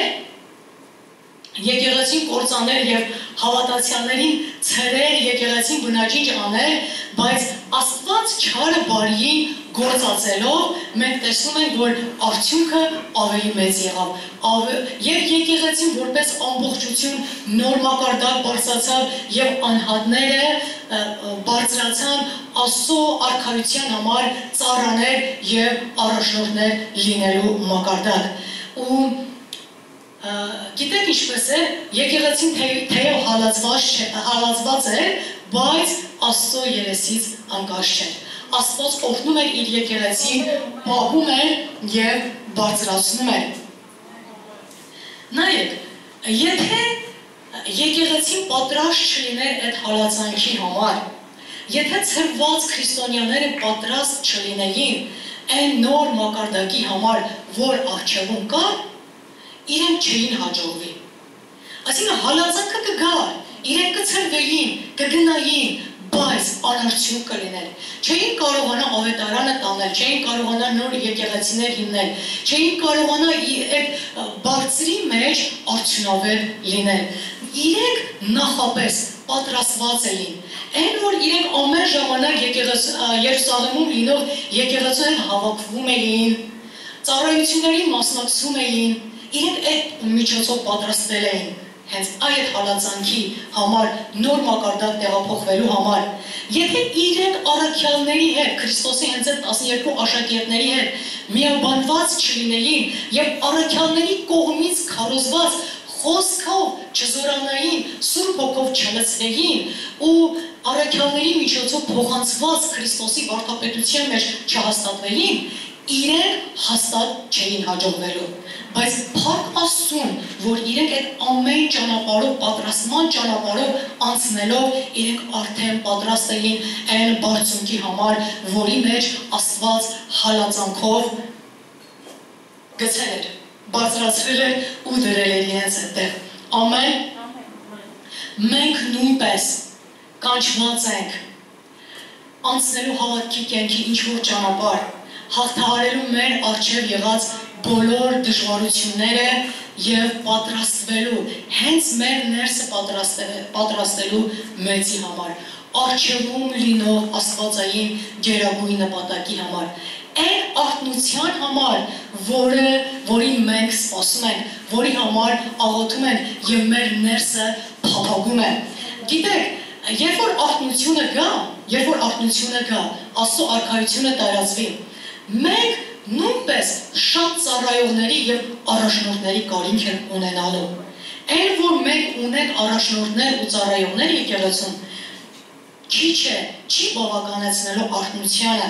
եկեղեցին կործանել եւ հավատացյալներին ցրել եկեղեցին բնաջինջ անել, բայց Աստված չարը բարիին գործածելով մենք տեսնում ենք, որ արդյունքը ավելի մեծ եղավ։ Եվ եկեղեցին որպես ամբողջություն նոր մակարդակ բարձրացավ եւ անհատները բարձրացան Աստծո արքայության համար ծառաներ եւ առաջնորդներ լինելու մակարդակ։ Ու գիտեք ինչպես է, եկեղեցին թեև հալածված հալածված է, բայց Աստծո երեսից անկաշ չէ։ Աստված օգնում է իր եկեղեցին, պահում է եւ բարձրացնում է։ Նայեք, եթե եկեղեցին պատրաստ չլիներ այդ հալածանքի համար, եթե ծրված քրիստոնյաները պատրաստ չլինեին այն նոր մակարդակի համար, որ արժևում կա, իրենք չէին հաջողվի։ Այսինքն հալածանքը կգար, իրենք կցրվեին, կգնային, բայց անարդյուն կլիներ։ Չէին կարողանա ավետարանը տանել, չէին կարողանա նոր եկեղեցիներ հիմնել, չէին կարողանա այդ բարձրի մեջ արդյունավետ լինել։ Իրենք նախապես պատրաստված էին։ Այն որ իրենք ամեն ժամանակ եկեղեց Երուսաղեմում լինող եկեղեցիներ հավաքվում էին, ծառայությունների մասնակցում էին, իրենք այդ միջոցով պատրաստվել էին հենց այդ հալածանքի համար նոր մակարդակ տեղափոխվելու համար եթե իրենք առաքյալների հետ Քրիստոսի հենց այդ 12 աշակերտների հետ միաբանված չլինեին եւ առաքյալների կողմից քարոզված խոսքով չզորանային, սուրբ հոգով չլցնեին ու առաքյալների միջոցով փոխանցված Քրիստոսի վարդապետության մեջ չհաստատվեին, իրենք հաստատ չէին հաջողվելու բայց փառք Աստծուն, որ իրենք այդ ամեն ճանապարհով, պատրաստման ճանապարհով անցնելով իրենք արդեն պատրաստ էին այն բարձունքի համար, որի մեջ Աստված հալածանքով գցել էր, բարձրացրել էր ու դրել էր իրենց այդտեղ։ Ամեն։ Մենք նույնպես կանչված ենք անցնելու հավատքի կյանքի ինչ որ ճանապարհ, հաղթահարելու մեր արժև եղած բոլոր դժվարությունները եւ պատրաստվելու հենց մեր ներսը պատրաստելու մեծի համար արժևում լինող աստվածային գերագույն նպատակի համար այն արտնության համար, որը որին մենք սպասում ենք, որի համար աղոթում ենք եւ մեր ներսը փափագում է։ Գիտեք, երբ որ արտնությունը գա, երբ որ արտնությունը գա, աստծո արքայությունը տարածվի, մենք նույնպես շատ ծառայողների եւ առաջնորդների կարիք են ունենալու։ Այն որ մենք ունենք առաջնորդներ ու ծառայողներ եկեղեցում, քիչ է, չի բավականացնելու արտնությանը։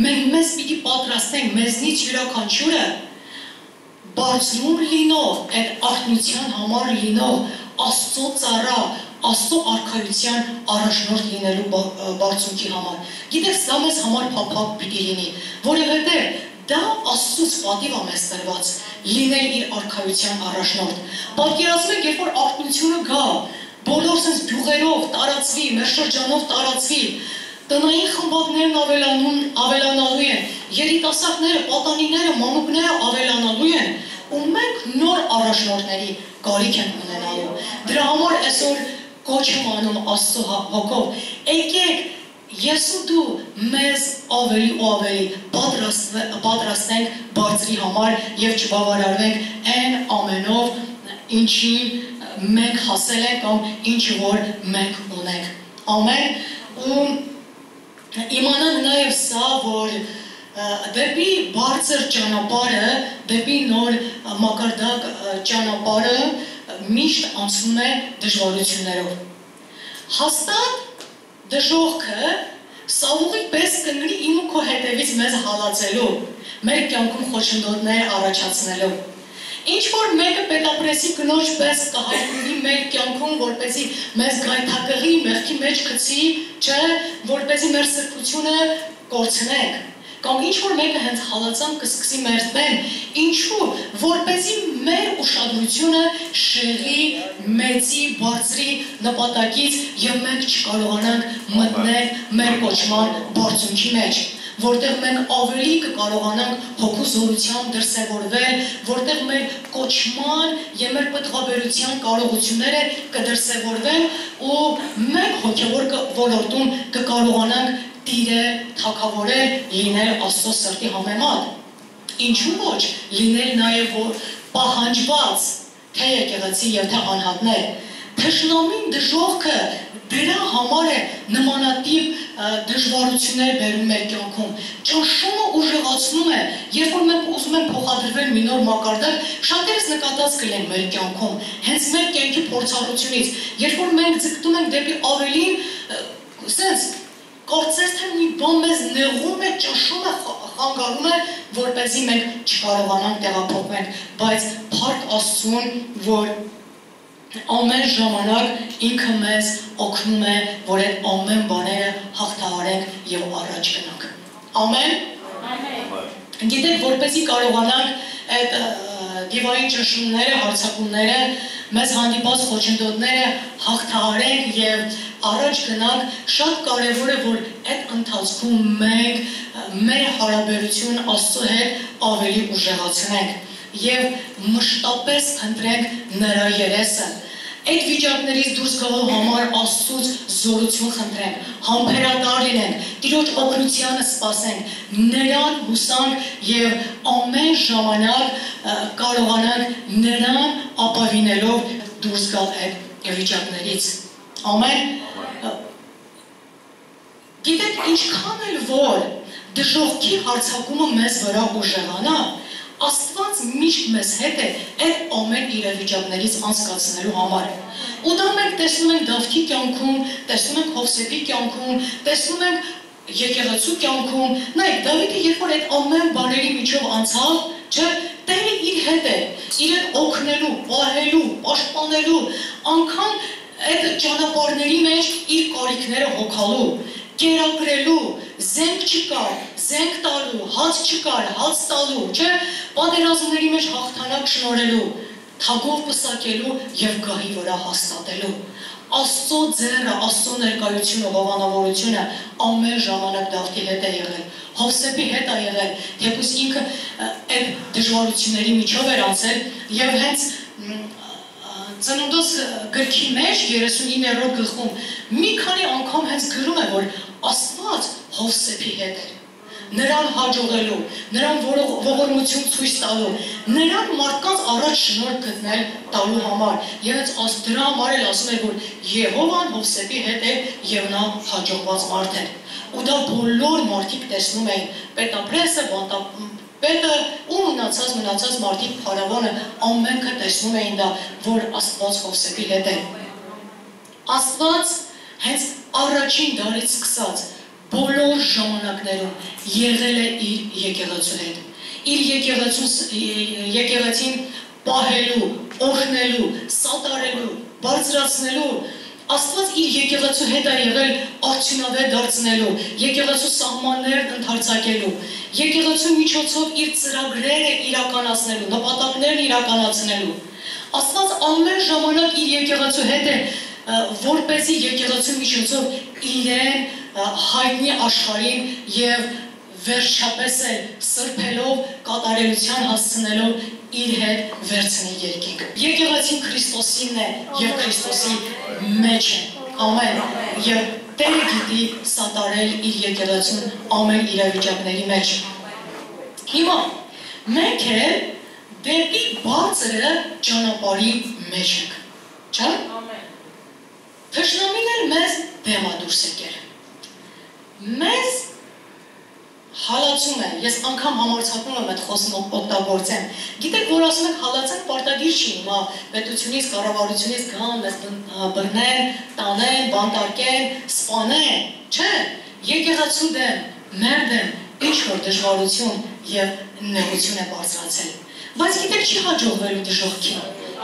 Մենք մեզ պիտի պատրաստենք մեզնից յուրաքանչյուրը բարձրում լինող, այդ արտնության համար լինող Աստծո ծառա, Աստծո արքայության առաջնորդ լինելու բարձունքի համար։ Գիտեք, սա մեզ համար փափակ պիտի լինի, որովհետև Դա Աստծուց պատիվ է մեզ տրված լինել իր արքայության առաջնորդ։ Պատկերացնեք, երբ որ արտությունը գա, բոլոր sense գյուղերով տարածվի, մեր շրջանով տարածվի, տնային խմբակներն ավելանում, ավելանալու են, երիտասարդները, պատանիները, մանուկները ավելանալու են, ու մենք նոր առաջնորդների կարիք ենք ունենալու։ Դրա համար այսօր կոչ եմ անում Աստծո հոգով։ Եկեք ես ու դու մեզ ավելի ու ավելի պատրաստենք բարձրի համար եւ չբավարարվենք այն ամենով, ինչին մենք հասել ենք կամ ինչ որ մենք ունենք։ Ամեն ու իմանանք նաեւ սա, որ դեպի բարձր ճանապարհը, դեպի նոր մակարդակ ճանապարհը միշտ անցնում է դժվարություններով։ Հաստատ դժողքը սավուղի պես կլինի իմ ու քո հետևից մեզ հալածելու, մեր կյանքում խոչընդոտներ առաջացնելու։ Ինչ որ մեկը պետապրեսի կնոջ պես կհայտնվի մեր կյանքում, որպեսի մեզ գայթակղի, մեղքի մեջ գցի, չէ, որպեսի մեր սրբությունը կորցնենք կամ ինչ որ մեկը հենց հալածան կսկսի մեր դեմ, ինչու, որպեսի մեր ուշադրությունը շեղի, մեծի, բարձրի նպատակից եւ մենք չկարողանանք մտնել մեր կոչման բարձունքի մեջ որտեղ մենք ավելի կկարողանանք հոգու զորությամբ դրսևորվել, որտեղ մեր կոչման եւ մեր պատղաբերության կարողությունները կդրսևորվեն ու մենք հոգեվոր ոլորտում կկարողանանք տիրել, թակավորել, լինել Աստծո սրտի համեմատ։ Ինչու ոչ, լինել նաև որ պահանջված թե եկեղեցի եւ թե անհատներ։ Թշնամին դժողքը դրա համար է նմանատիպ դժվարություններ բերում մեր կյանքում։ Ճնշումը ուժեղացնում է, երբ որ մենք ուզում ենք փոխադրվել մի նոր մակարդակ, շատերս նկատած կլեն մեր կյանքում, հենց մեր կյանքի փորձառությունից, երբ որ մենք ձգտում ենք դեպի ավելին, sense Կարծես թե մի բան մեզ նեղում է, ճնշում է, խանգարում է, որպեսզի մենք չկարողանանք տեղափոխվել, բայց փառք Աստծուն, որ ամեն ժամանակ ինքը մեզ օգնում է, որ այդ ամեն բաները հաղթահարենք եւ առաջ գնանք։ Ամեն։ Ամեն։ Գիտեք, որպեսզի կարողանանք այդ դիվային ճնշումները, հարցակումները, մեզ հանդիպած խոչընդոտները հաղթահարենք եւ առաջ գնանք, շատ կարևոր է, որ այդ ընթացքում մենք մեր հարաբերություն Աստծո հետ ավելի ուժեղացնենք եւ մշտապես խնդրենք նրա երեսը այդ վիճակներից դուրս գալու համար Աստծուց զորություն խնդրենք, համբերատար լինենք, Տիրոջ օգնությանը սպասենք, նրան հուսանք եւ ամեն ժամանակ կարողանանք նրան ապավինելով դուրս գալ այդ վիճակներից։ Ամեն։ Գիտեք, ինչքան էլ որ դժողքի հարցակումը մեզ վրա ուժեղանա, Աստված միշտ մեզ հետ է այդ ամեն իրավիճակներից անցկացնելու համար։ Ու դա մենք տեսնում ենք Դավթի կյանքում, տեսնում ենք Հովսեփի կյանքում, տեսնում ենք եկեղեցու կյանքում։ Նայեք, Դավիթը երբ որ այդ ամեն բաների միջով անցավ, չէ, Տերը իր հետ է, իրեն օգնելու, պահելու, պաշտպանելու, անգամ այդ ճանապարհների մեջ իր կարիքները հոգալու, կերակրելու, զենք չկար, զենք տալու, հաց չկար, հաց տալու, չէ, պատերազմների մեջ հաղթանակ շնորելու, թագով պսակելու եւ գահի վրա հաստատելու։ Աստծո ձեռը, Աստծո ներկայությունը, ողանավորությունը ամեն ժամանակ Դավթի հետ է եղել։ Հովսեփի հետ է եղել, թեպուս ինքը այդ դժվարությունների միջով էր անցել եւ հենց ծնունդոս գրքի մեջ 39-րդ գլխում մի քանի անգամ հենց գրում է, որ Աստված Հովսեփի հետ էր նրան հաջողելու, նրան ողորմություն ցույց տալու, նրան մարդկանց առաջ շնորհ գտնել տալու համար։ Եվ այս դրա համար էլ ասում է, որ Եհովան Հովսեփի հետ է եւ նա հաջողված մարդ է։ Ու դա բոլոր մարդիկ տեսնում էին։ Պետապրեսը, Պետը ու մնացած մնացած մարդիկ փարավոնը ամենքը տեսնում էին դա, որ Աստված Հովսեփի հետ է։ Աստված հենց առաջին դարից սկսած բոլոր ժամանակներում եղել է իր եկեղեցու հետ։ Իր եկեղեցու եկեղեցին պահելու, օրհնելու, սատարելու, բարձրացնելու Աստված իր եկեղեցու հետ է եղել արդյունավետ դարձնելու, եկեղեցու սահմաններն ընդարձակելու, եկեղեցու միջոցով իր ծրագրերը իրականացնելու, նպատակներն իրականացնելու։ Աստված ամեն ժամանակ իր եկեղեցու հետ է որպեսի եկեղեցու միջոցով իրեն հայտնի աշխարհին եւ վերջապես է սրբելով կատարելության հասցնելով իր հետ վերցնի երկինք։ Եկեղեցին Քրիստոսինն է եւ Քրիստոսի մեջ է։ Ամեն։ Եվ Տերը գիտի սատարել իր եկեղեցուն ամեն իրավիճակների մեջ։ Հիմա մենք էլ դեպի բացրը ճանապարհի մեջ ենք։ Չէ՞։ Թշնամին էլ մեզ դեմա դուրս եկել մեզ հալածում է, ես անգամ համարցակում եմ այդ խոսքը օգտագործեմ։ Գիտեք, որ ասում եք հալածեն պարտադիր չի, հիմա պետությունից, կառավարությունից գան, մեզ բռնեն, տանեն, բանտարկեն, սպանեն, չէ, եկեղեցու դեմ, մեր դեմ ինչ որ դժվարություն եւ նեղություն է բարձրացել։ Բայց գիտեք, չի հաջողվելու դժողքին։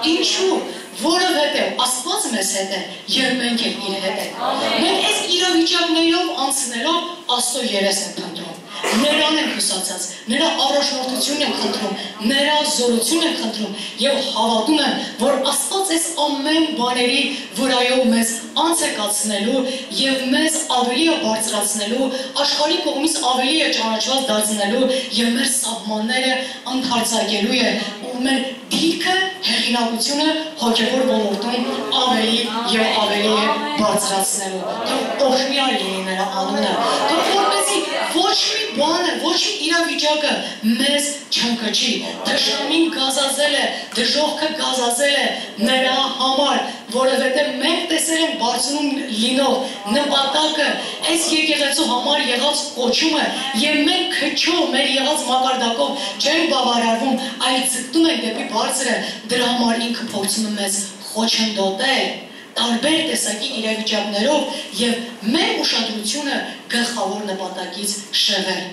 Ինչու՞։ Որովհետև Աստված մեզ հետ է եւ մենք էլ իր հետ ենք։ Մենք այս իրավիճակներով անցնելով Աստծո երես ենք փնտրում։ Նրան ենք հուսացած, նրա առաջնորդությունն ենք խնդրում, նրա զորությունն ենք խնդրում եւ հավատում եմ, որ Աստված այս ամեն բաների վրայով մեզ անց է կացնելու եւ մեզ ավելի է բարձրացնելու, աշխարհի կողմից ավելի է ճանաչված դարձնելու եւ մեր սահմանները ընդարձակելու է ու մեր դիրքը, հեղինակությունը հոգևոր ոլորտում ավելի եւ ավելի է բարձրացնելու։ Թող օրհնյալ լինի նրա անունը։ Թող որպեսի ոչ մի բանը, ոչ մի իրավիճակը մեզ չընկճի։ Դժամին գազազել է, դժողքը գազազել է նրա համար, որովհետև մենք տեսել ենք բարձրում լինող նպատակը, այս եկեղեցու համար եղած կոչումը եւ մենք քչով մեր եղած մակարդակով չենք բավարարվում, այլ ցկտում ենք դեպի բարձրը, դրա համար ինքը փորձում է մեզ խոչընդոտել տարբեր տեսակի իրավիճակներով եւ մեր ուշադրությունը գլխավոր նպատակից շեղել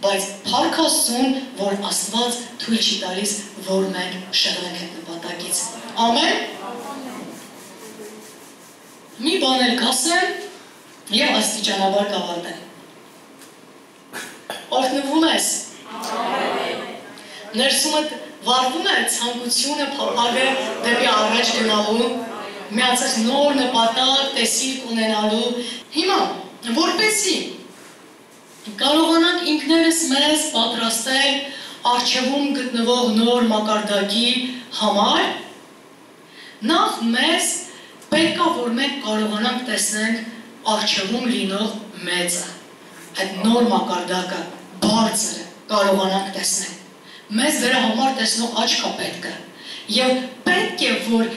բայց փառք Աստծուն, որ Աստված թույլ չի տալիս, որ մենք շեղենք այդ նպատակից։ Ամեն։ Մի բան էլ կասեմ եւ աստիճանաբար կավարտեմ։ Օրհնվում ես։ Ամեն։ Ներսումդ վարվում է ցանկությունը փափագը դեպի առաջ գնալու միացած նոր նպատակ, տեսիք ունենալու։ Հիմա որպեսի կարողանանք ինքներս մեզ պատրաստել արխիվում գտնվող նոր մակարդակի համար, նախ մեզ պետք է որ մենք կարողանանք տեսնենք արխիվում լինող մեծը, այդ նոր մակարդակը, բարձրը կարողանանք տեսնել։ Մեզ դրա համար տեսնող աչք է պետք է։ Եվ պետք է որ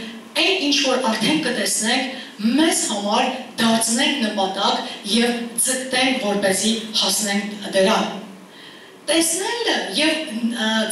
այն ինչ որ արդեն կտեսնենք, մեզ համար դարձնենք նպատակ եւ ձգտենք որպեսի հասնենք դրան տեսնելը եւ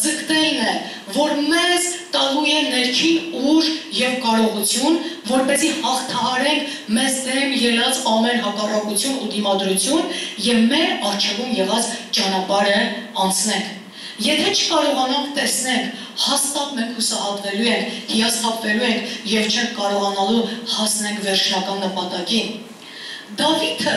ձգտելն է, որ մեզ տալու է ներքին ուժ եւ կարողություն, որպեսզի հաղթահարենք մեզ դեմ ելած ամեն հակառակություն ու դիմադրություն եւ մեր արժեվում եղած ճանապարհը անցնենք։ Եթե չկարողանանք տեսնենք, հաստատ մենք հուսահատվելու ենք, հիասթափվելու ենք եւ չենք կարողանալու հասնենք վերջնական նպատակին։ Դավիթը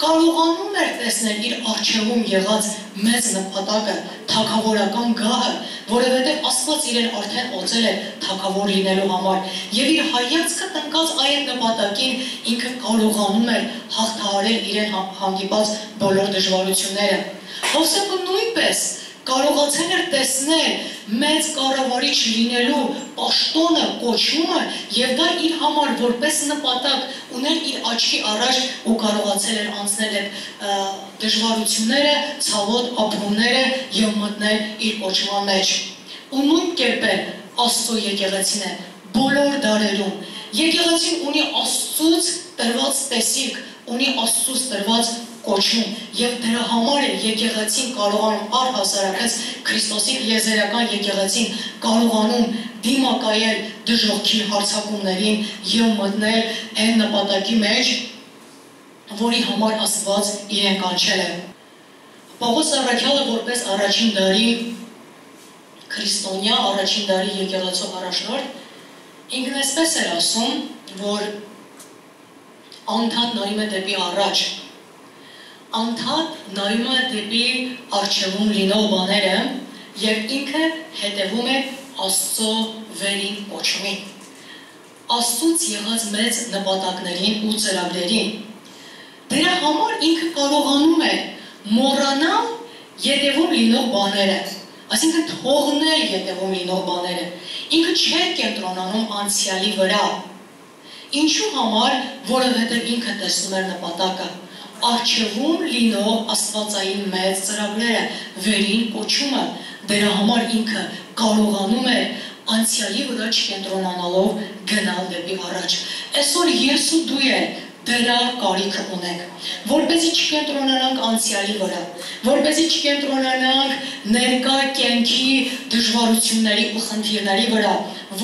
կարողանում էր տեսնել իր արժևում եղած մեծ նպատակը, թակավորական գահը, որովհետև Աստված իրեն արդեն օծել է թակավոր լինելու համար, եւ իր հայացքը տնկած այդ նպատակին ինքը կարողանում էր հաղթահարել իրեն հանդիպած բոլոր դժվարությունները։ Հովսեփը նույնպես կարողացել էր տեսնել մեծ կառավարիչ լինելու պաշտոնը, կոչումը եւ դա իր համար որպես նպատակ ուներ իր աչքի առաջ ու կարողացել էր անցնել այդ դժվարությունները, ցավոտ ապրումները եւ մտնել իր կոչման մեջ։ Ու նույն կերպ Աստծո եկեղեցին է բոլոր դարերում։ Եկեղեցին ունի Աստծուց տրված տեսիք, ունի Աստծուց տրված կոչում եւ դրա համար է եկեղեցին կարողանում առհասարակած Քրիստոսի եզերական եկեղեցին կարողանում դիմակայել դժողքի հարցակումներին եւ մտնել այն նպատակի մեջ, որի համար Աստված իրեն կանչել է։ Պողոս Արաքյալը որպես առաջին դարի քրիստոնյա առաջին դարի եկեղեցու առաջնորդ ինքն էսպես էր ասում, որ անդադ նայում է դեպի առաջ անդադ նայում է դեպի արժևում լինող բաները եւ ինքը հետևում է Աստծո վերին կոչումին։ Աստծուց եղած մեծ նպատակներին ու ծրագրերին։ Դրա համար ինքը կարողանում է մոռանալ յետևում լինող բաները, այսինքն թողնել յետևում լինող բաները։ Ինքը չէ կենտրոնանում անցյալի վրա։ Ինչու համար, որովհետև ինքը տեսնում էր նպատակը արխիվում լինող աստվածային մեծ ծրագրերը, վերին կոչումը, դրա համար ինքը կարողանում է անցյալի վրա չկենտրոնանալով գնալ դեպի առաջ։ Այսօր ես ու դու ես դրա կարիքը ունենք, որպեսի չկենտրոնանանք անցյալի վրա, որպեսի չկենտրոնանանք ներկա կյանքի դժվարությունների ու խնդիրների վրա,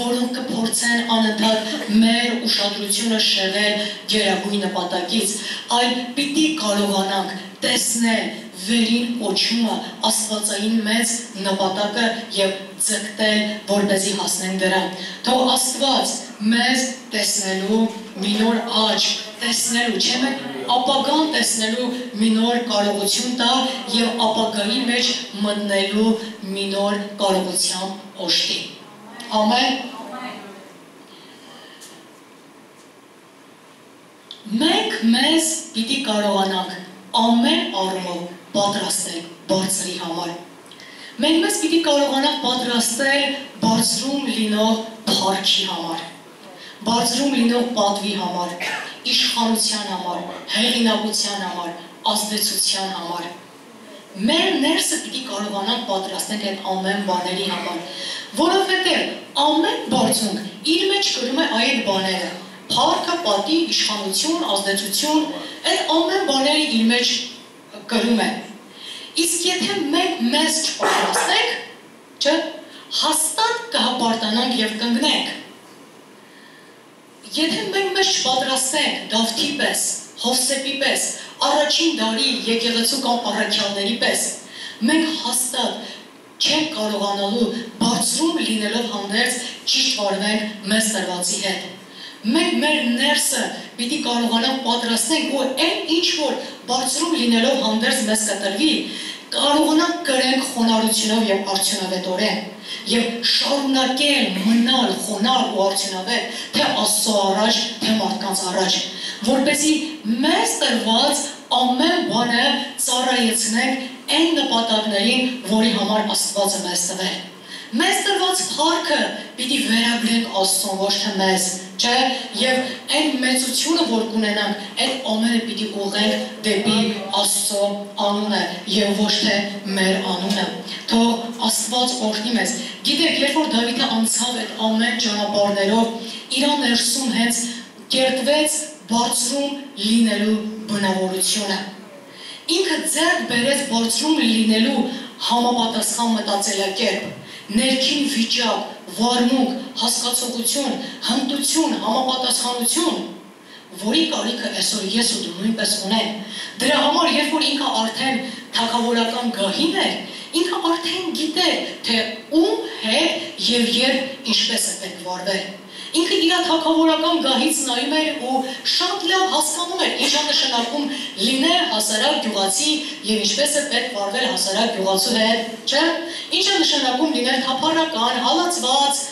որոնք կփորձեն անընդհատ մեր ուշադրությունը շեղել գերագույն նպատակից, այլ պիտի կարողանանք տեսնել վերին կոչումը աստվածային մեծ նպատակը եւ ձգտել, որպեսի հասնենք դրան։ Թող Աստված մեզ տեսնելու մի նոր աճ, տեսնելու, չէ՞ մեկ ապագան տեսնելու մի նոր կարողություն տա եւ ապագայի մեջ մտնելու մի նոր կարողության օշտի։ Ամեն Մենք մեզ պիտի կարողանանք ամեն առումով պատրաստել բարձրի համար։ Մենք մեզ պիտի կարողանանք պատրաստել բարձրում լինող փառքի համար, բարձրում լինող պատվի համար, իշխանության համար, հեղինակության համար, ազդեցության համար։ Մեր ներսը պիտի կարողանանք պատրաստենք այդ ամեն բաների համար, որովհետև ամեն բարձունք իր մեջ կրում է այդ բաները՝ փառքը, պատի, իշխանություն, ազդեցություն, այդ ամեն բաները իր մեջ կրում է։ Իսկ եթե մենք մեզ չպատրաստենք, չէ, հաստատ կհապարտանանք եւ կընկնենք։ Եթե մենք մեզ չպատրաստենք Դավթի պես, Հովսեփի պես, առաջին դարի եկեղեցու կամ առաքյալների պես, մենք հաստատ չենք կարողանալու բարձրում լինելով հանդերձ ճիշտ վարվենք մեզ տրվածի հետ։ Մենք մեր ներսը պիտի կարողանանք պատրաստենք, որ այն ինչ որ բարձրում լինելով հանդերձ մեզ կտրվի, կարողանանք կրենք խոնարհությունով եւ արդյունավետորեն եւ շարունակել մնալ խոնար ու արդյունավետ թե Աստծո առաջ, թե մարդկանց առաջ, որպեսզի մեզ տրված ամեն բանը ծառայեցնենք այն նպատակներին, որի համար Աստված է մեզ տվել։ Մեզ տրված փառքը պիտի վերագրենք Աստծուն, ոչ թե մեզ, չէ, եւ այն մեծությունը, որ կունենանք, այդ ամենը պիտի ուղենք դեպի Աստծո անունը եւ ոչ թե մեր անունը։ Թող Աստված օրհնի մեզ։ Գիտեք, երբ որ Դավիթը անցավ այդ ամեն ճանապարհներով, իր ներսում հենց կերտվեց բարձրում լինելու բնավորությունը։ Ինքը ձեռք բերեց բարձրում լինելու համապատասխան մտածելակերպ ներքին վիճակ, վարմունք, հասկացողություն, հմտություն, համապատասխանություն, որի կարիքը այսօր ես ու դու նույնպես ունենք։ Դրա համար, երբ որ ինքը արդեն թակավորական գահին էր, ինքը արդեն գիտեր, թե ում հետ եւ երբ ինչպես է պետք վարվել։ Ինքը իր թակավորական գահից նայում էր ու շատ լավ հասկանում էր ինչ է նշանակում լինել հասարակ գյուղացի եւ ինչպես է պետք վարվել հասարակ գյուղացու հետ, չէ՞։ Ինչ է նշանակում լինել թափառական, հալածված,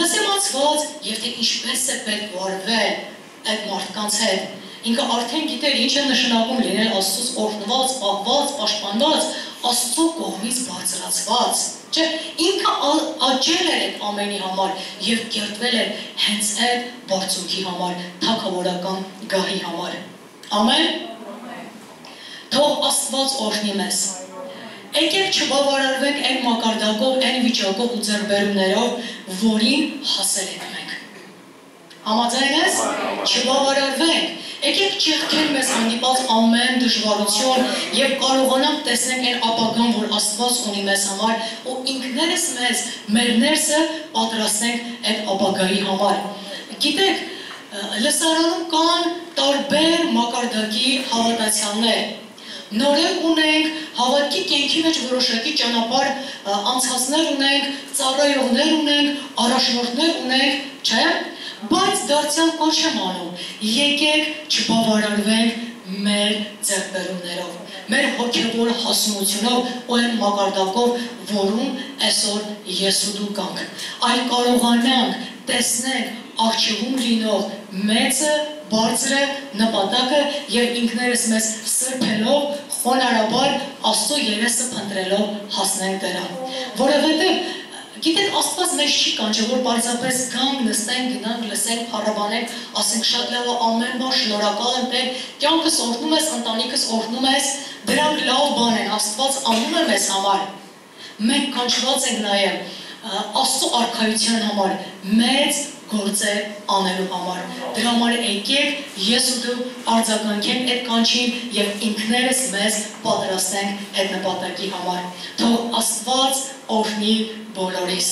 նսեմացված եւ թե ինչպես է պետք վարվել այդ մարդկանց հետ։ Ինքը արդեն գիտեր ինչ է նշանակում լինել Աստծոց օրհնված, պահված, պաշտպանված, Աստծո կողմից բարձրացված Չէ, ինքը աճել էր ամենի համար եւ կերտվել էր հենց այդ բարձունքի համար, թակավորական գահի համար։ Ամեն։ Թող Աստված օրհնի մեզ։ Եկեք չբավարարվենք այն մակարդակով, այն վիճակով ու ձեռբերումներով, որին հասել ենք մենք։ Համաձայն ես։ Չբավարարվենք Եկեք ճեղքեն մեզ հանդիպած ամեն դժվարություն եւ կարողանանք տեսնել այն ապագան, որ Աստված ունի մեզ համար ու ինքներս մեզ մեր ներսը պատրաստենք այդ ապագայի համար։ Գիտեք, լսարանում կան տարբեր մակարդակի հավատացյալներ։ Նորեն ունենք, հավատքի կենքի մեջ որոշակի ճանապարհ անցածներ ունենք, ծառայողներ ունենք, առաջնորդներ ունենք, չէ՞ բայց դարձյալ կոչ եմ անում, եկեք չբավարարվենք մեր ձեռբերումներով, մեր հոգևոր հասունությունով ու այն մակարդակով, որում այսօր ես ու դու կանք, այլ կարողանանք տեսնենք արխիվում լինող մեծը, բարձրը, նպատակը եւ ինքներս մեզ սրբելով, խոնարհաբար Աստծո երեսը փնտրելով հասնենք դրան։ Որովհետեւ Գիտեք, Աստված մեզ չի կանչել, որ պարզապես գանք, նստենք, գնանք, լսենք, փառաբանենք, ասենք շատ լավ է ամեն բան, շնորհակալ եմ Տեր, կյանքս օրհնում ես, ընտանիքս օրհնում ես, դրանք լավ բան են, Աստված անում է մեզ համար։ Մենք կանչված ենք նաև Աստծո արքայության համար, մեծ գործեր անելու համար։ Դրա համար եկեք ես ու դու արձագանքենք այդ կանչին եւ ինքներս մեզ պատրաստենք այդ նպատակի համար։ Թող Աստված օրհնի բոլորիս։